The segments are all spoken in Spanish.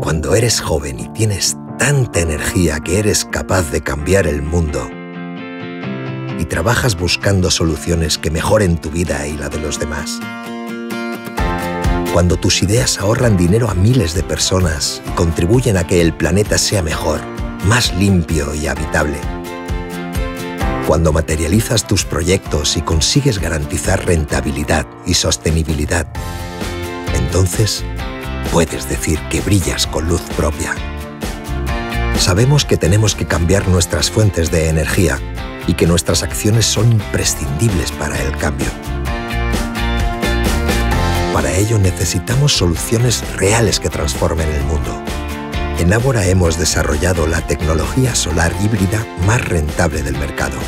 Cuando eres joven y tienes tanta energía que eres capaz de cambiar el mundo y trabajas buscando soluciones que mejoren tu vida y la de los demás. Cuando tus ideas ahorran dinero a miles de personas y contribuyen a que el planeta sea mejor, más limpio y habitable. Cuando materializas tus proyectos y consigues garantizar rentabilidad y sostenibilidad, entonces puedes decir que brillas con luz propia. Sabemos que tenemos que cambiar nuestras fuentes de energía y que nuestras acciones son imprescindibles para el cambio. Para ello necesitamos soluciones reales que transformen el mundo. En Ábora hemos desarrollado la tecnología solar híbrida más rentable del mercado.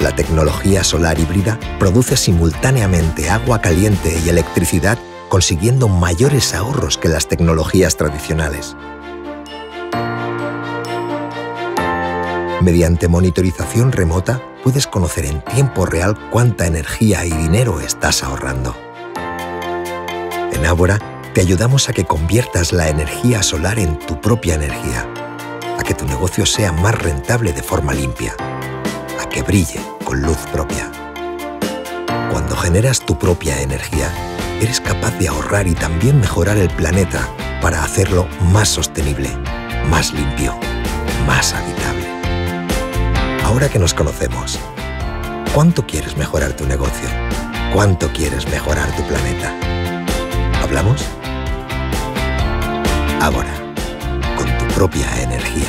La tecnología solar híbrida produce simultáneamente agua caliente y electricidad consiguiendo mayores ahorros que las tecnologías tradicionales. Mediante monitorización remota puedes conocer en tiempo real cuánta energía y dinero estás ahorrando. En Ábora te ayudamos a que conviertas la energía solar en tu propia energía, a que tu negocio sea más rentable de forma limpia, a que brille con luz propia. Cuando generas tu propia energía, eres capaz de ahorrar y también mejorar el planeta para hacerlo más sostenible, más limpio, más habitable. Ahora que nos conocemos, ¿cuánto quieres mejorar tu negocio? ¿Cuánto quieres mejorar tu planeta? ¿Hablamos? Ahora, con tu propia energía.